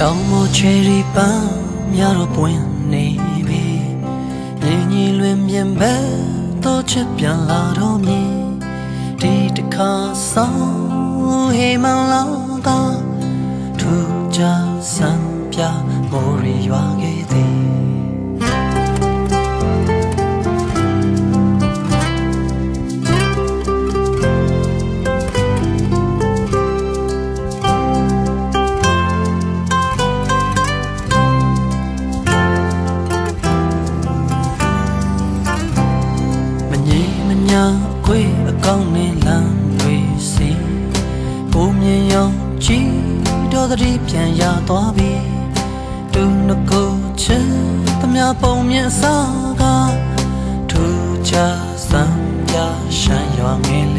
တောင်မောချယ်ရီပန်းများတော့ပွင့်နေပြီမြင်းကြီးလွင်မြင်ပဲတော့ချက်ပြန်လာတော့မြည်ဒီတခါဆောင်ဟေမလာ ညာခွေအကောင်းနဲ့လမ်းတွေစီပုံမြင်ရောင်ကြည်တော်တည်းပြန်ရသွားပြီတူနကိုချင်သမျှပုံမြင်စားကထူချစံပြရှမ်းရွာငယ်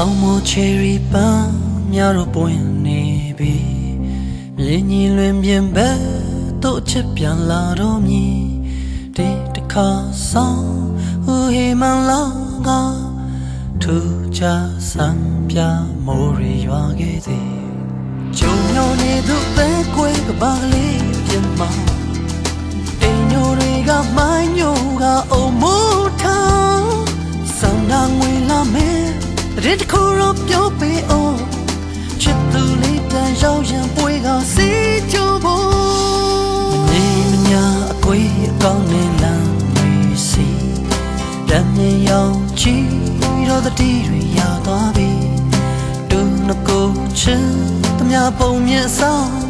တောင်မောချယ်ရီပန်းများတော့ပွင့်နေပြီမြင်းကြီးလွင်ပြင်ဘက်တို့ချစ်ပြန်လာတော့မြည်ဒီတခါဆောင်ဟူဟေမန်လာကထူချစံပြမိုးရီရွာခဲ့သည်ကျုံညောနေသူပဲကွယ်ကပါလေးပြင်မှာတင်ညိုတွေကမိုင်းညို ရင်တစ်ခုတော့ပြောပေးအောင်ချစ်သူလေးတန်ရောက်ရင်ပွဲကစီကြဖို့မနေမညာအကွေအကောင်းနဲ့လမ်းတွေစီတမ်းမြေရောင်ချီတော့တတိတွေရသွားပြီတူနကိုချင်တမပုံမြင်ဆောင်